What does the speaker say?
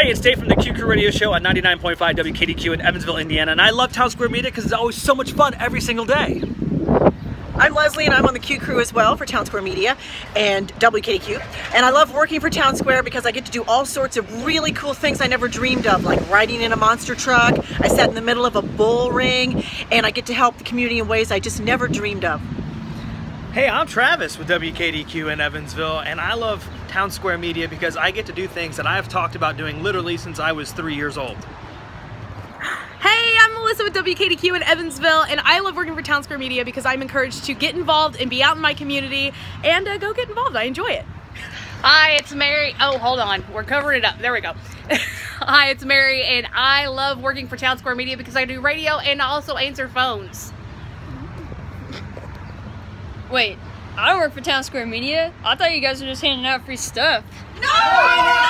Hey, it's Dave from the Q Crew Radio Show on 99.5 WKDQ in Evansville, Indiana, and I love Townsquare Media because it's always so much fun every single day. I'm Leslie and I'm on the Q crew as well for Townsquare Media and WKDQ. And I love working for Townsquare because I get to do all sorts of really cool things I never dreamed of, like riding in a monster truck. I sat in the middle of a bull ring and I get to help the community in ways I just never dreamed of. Hey, I'm Travis with WKDQ in Evansville, and I love Townsquare Media because I get to do things that I've talked about doing literally since I was three years old. Hey, I'm Melissa with WKDQ in Evansville, and I love working for Townsquare Media because I'm encouraged to get involved and be out in my community and uh, go get involved. I enjoy it. Hi, it's Mary. Oh, hold on. We're covering it up. There we go. Hi, it's Mary, and I love working for Townsquare Media because I do radio and I also answer phones. Wait, I don't work for Townsquare Media? I thought you guys were just handing out free stuff. No!